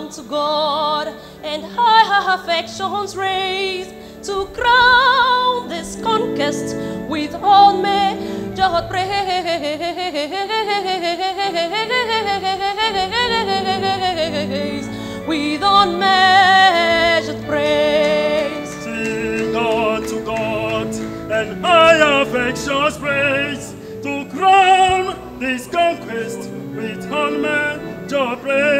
unto God and high affections raised to crown this conquest with unmeasured praise, with unmeasured praise. Sing unto God and high affections praise to crown this conquest with unmeasured praise.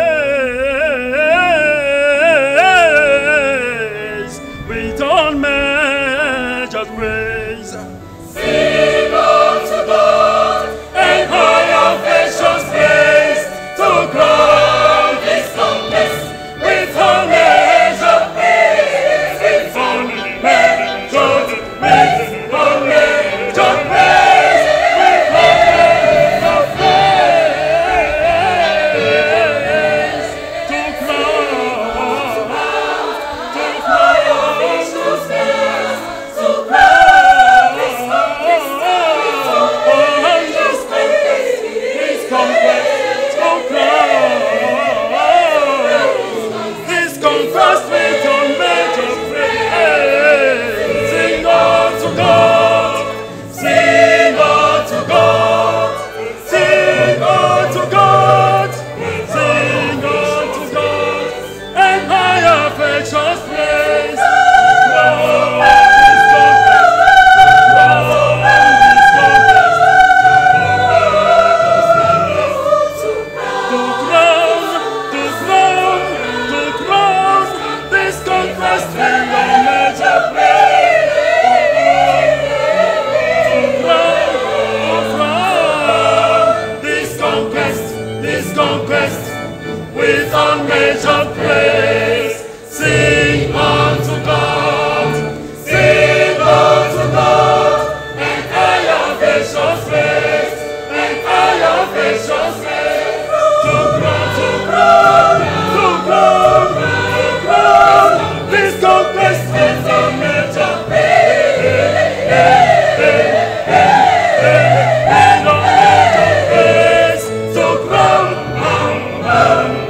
this conquest with unmeasured praise. Sing unto God, sing unto God, and I of praise, and I of gracious. Amen.